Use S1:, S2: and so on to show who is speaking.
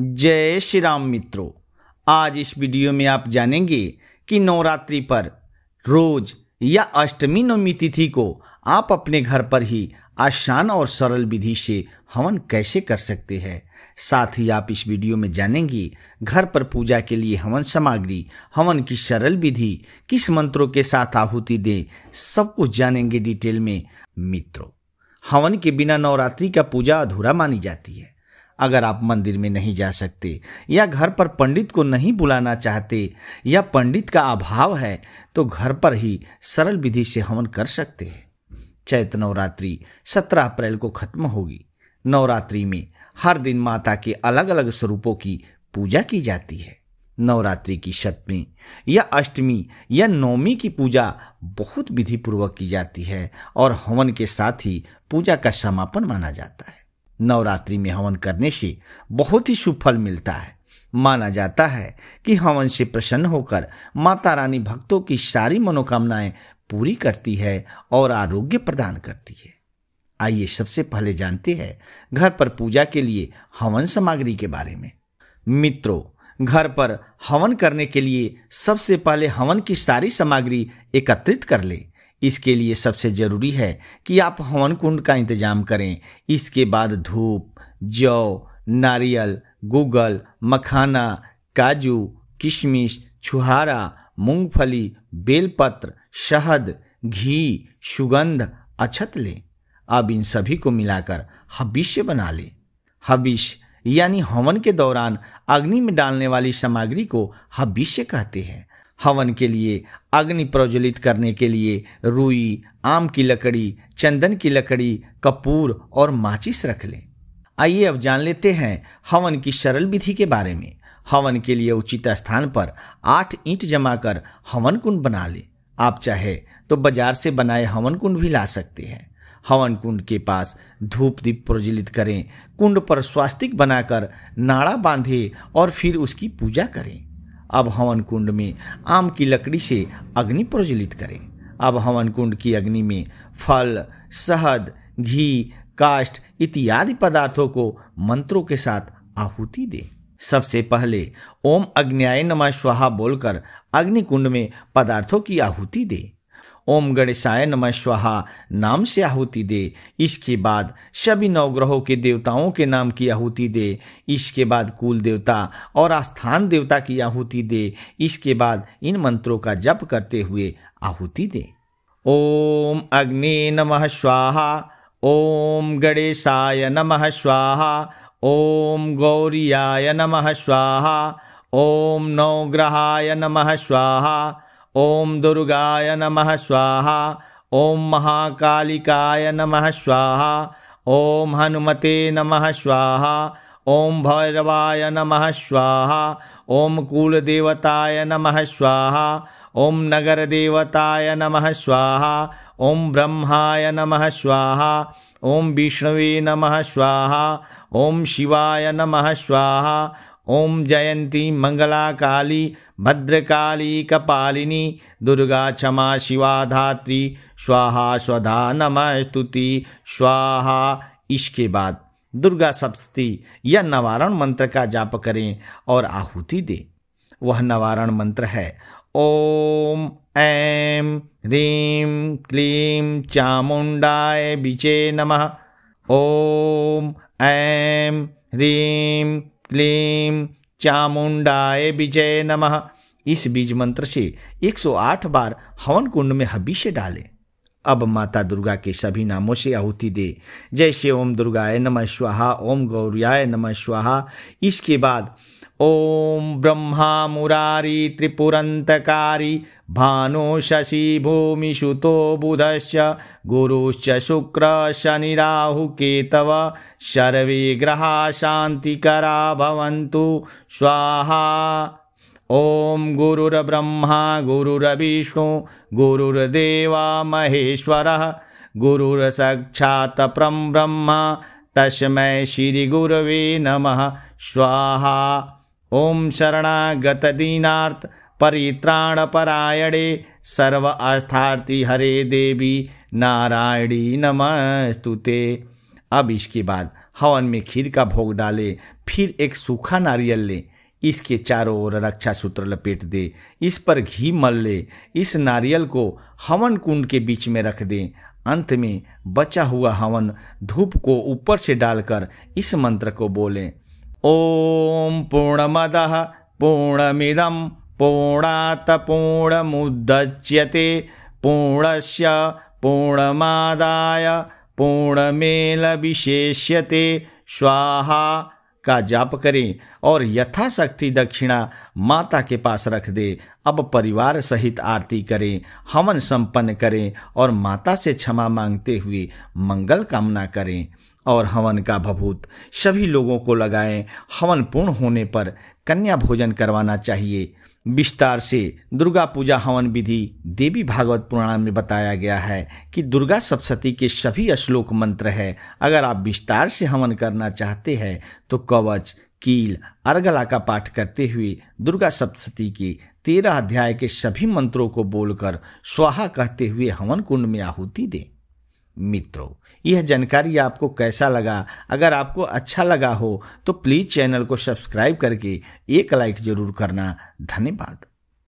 S1: जय श्री राम मित्रों। आज इस वीडियो में आप जानेंगे कि नवरात्रि पर रोज या अष्टमी नवमी तिथि को आप अपने घर पर ही आसान और सरल विधि से हवन कैसे कर सकते हैं। साथ ही आप इस वीडियो में जानेंगे घर पर पूजा के लिए हवन सामग्री, हवन की सरल विधि, किस मंत्रों के साथ आहुति दें, सब कुछ जानेंगे डिटेल में मित्रों। हवन के बिना नवरात्रि का पूजा अधूरा मानी जाती है। अगर आप मंदिर में नहीं जा सकते या घर पर पंडित को नहीं बुलाना चाहते या पंडित का अभाव है तो घर पर ही सरल विधि से हवन कर सकते हैं। चैत नवरात्रि सत्रह अप्रैल को खत्म होगी। नवरात्रि में हर दिन माता के अलग अलग स्वरूपों की पूजा की जाती है। नवरात्रि की सप्तमी या अष्टमी या नवमी की पूजा बहुत विधि पूर्वक की जाती है और हवन के साथ ही पूजा का समापन माना जाता है। नवरात्रि में हवन करने से बहुत ही शुभ फल मिलता है। माना जाता है कि हवन से प्रसन्न होकर माता रानी भक्तों की सारी मनोकामनाएँ पूरी करती है और आरोग्य प्रदान करती है। आइए सबसे पहले जानते हैं घर पर पूजा के लिए हवन सामग्री के बारे में। मित्रों, घर पर हवन करने के लिए सबसे पहले हवन की सारी सामग्री एकत्रित कर ले। इसके लिए सबसे ज़रूरी है कि आप हवन कुंड का इंतज़ाम करें। इसके बाद धूप, जौ, नारियल, गूगल, मखाना, काजू, किशमिश, छुहारा, मूंगफली, बेलपत्र, शहद, घी, सुगंध अछत लें। अब इन सभी को मिलाकर हबिष्य बना लें। हबिष्य यानी हवन के दौरान अग्नि में डालने वाली सामग्री को हबिष्य कहते हैं। हवन के लिए, अग्नि प्रज्वलित करने के लिए, रुई, आम की लकड़ी, चंदन की लकड़ी, कपूर और माचिस रख लें। आइए अब जान लेते हैं हवन की सरल विधि के बारे में। हवन के लिए उचित स्थान पर आठ ईंट जमा कर हवन कुंड बना लें। आप चाहे तो बाज़ार से बनाए हवन कुंड भी ला सकते हैं। हवन कुंड के पास धूप दीप प्रज्वलित करें, कुंड पर स्वास्तिक बनाकर नाड़ा बांधे और फिर उसकी पूजा करें। अब हवन कुंड में आम की लकड़ी से अग्नि प्रज्वलित करें। अब हवन कुंड की अग्नि में फल, शहद, घी, काष्ठ इत्यादि पदार्थों को मंत्रों के साथ आहुति दें। सबसे पहले ओम अग्न्याय नमः स्वाहा बोलकर अग्नि कुंड में पदार्थों की आहुति दें। ओम गणेशाय नमः स्वाहा। नाम से आहुति दे। इसके बाद सभी नवग्रहों के देवताओं के नाम की आहुति दे। इसके बाद कुल देवता और आस्थान देवता की आहुति दे। इसके बाद इन मंत्रों का जप करते हुए आहुति दे। ओम अग्नि नमः स्वाहा। ओम गणेशाय नमः स्वाहा। ओम गौरियाय नमः स्वाहा। ओम नवग्रहाय नमः स्वाहा। ओम दुर्गाय नमः स्वाहा, ओम महाकालिकाय नमः स्वाहा, ओम हनुमते नमः स्वाहा, ओम भैरवाय नमः स्वाहा, ओम कुलदेवताय नमः स्वाहा, ओम नगर देवताय नमः स्वाहा, ओम ब्रह्माय नमः स्वाहा, ओम विष्णवे नमः स्वाहा, ओम शिवाय नमः स्वाहा ओम जयंती मंगला काली भद्रकाली, कपालिनी, दुर्गा क्षमा, शिवा धात्री, स्वाहा, स्वधा नम स्तुति स्वाहा इसके बाद दुर्गा सप्तती या नवारण मंत्र का जाप करें और आहुति दें। वह नवारण मंत्र है, ओम, ऐं, ह्रीं, क्लीं चामुंडाय बिचे नमः। ओम, ऐं, ह्रीं क्लीं चामुंडाए विजय नमः। इस बीज मंत्र से 108 बार हवन कुंड में हबीशे डालें। अब माता दुर्गा के सभी नामों से आहुति दे। जैसे ओम दुर्गाय नमः स्वाहा, ओम गौरियाय नमः स्वाहा। इसके बाद, ओम ब्रह्मा मुरारी त्रिपुरन्तकारी भानु शशि भूमिसुतो बुधश्च गुरुश्च शुक्र शनिराहुकेतव सर्वे ग्रहा शान्तिकरा भवन्तु। स्वाहा। ॐ गुरुर्ब्रह्मा, गुरुर्विष्णु, गुरुर्देवा महेश्वरः गुरुर्साक्षात् परं ब्रह्म, तस्मै श्रीगुरवे नमः. स्वाहा. ओम शरणागत दीनार्थ, परित्राणपरायणे, सर्व अर्थार्थी हरे देवी, नारायणी नमस्तुते. अब इसके बाद हवन में खीर का भोग डाले, फिर एक सूखा नारियल ले। इसके चारों ओर रक्षा सूत्र लपेट दे, इस पर घी मल ले, इस नारियल को हवन कुंड के बीच में रख दे। अंत में बचा हुआ हवन धूप को ऊपर से डालकर इस मंत्र को बोलें, ओम पूर्णमद पूर्णमिदम पूर्णात पूर्णमुदच्यते पूर्णस्य पूर्णमादाय विशेष्यते स्वाहा का जाप करें और यथाशक्ति दक्षिणा माता के पास रख दे। अब परिवार सहित आरती करें, हवन संपन्न करें और माता से क्षमा मांगते हुए मंगल कामना करें। और हवन का भभूत। सभी लोगों को लगाएँ, हवन पूर्ण होने पर कन्या भोजन करवाना चाहिए। विस्तार से दुर्गा पूजा हवन विधि देवी भागवत पुराण में बताया गया है कि दुर्गा सप्तती के सभी श्लोक मंत्र है। अगर आप विस्तार से हवन करना चाहते हैं तो कवच, कील अर्गला का पाठ करते हुए दुर्गा सप्तती के तेरह अध्याय के सभी मंत्रों को बोलकर, स्वाहा कहते हुए हवन कुंड में आहुति दें। मित्रों, यह जानकारी आपको कैसा लगा? अगर आपको अच्छा लगा हो तो प्लीज़ चैनल को सब्सक्राइब करके एक लाइक ज़रूर करना। धन्यवाद।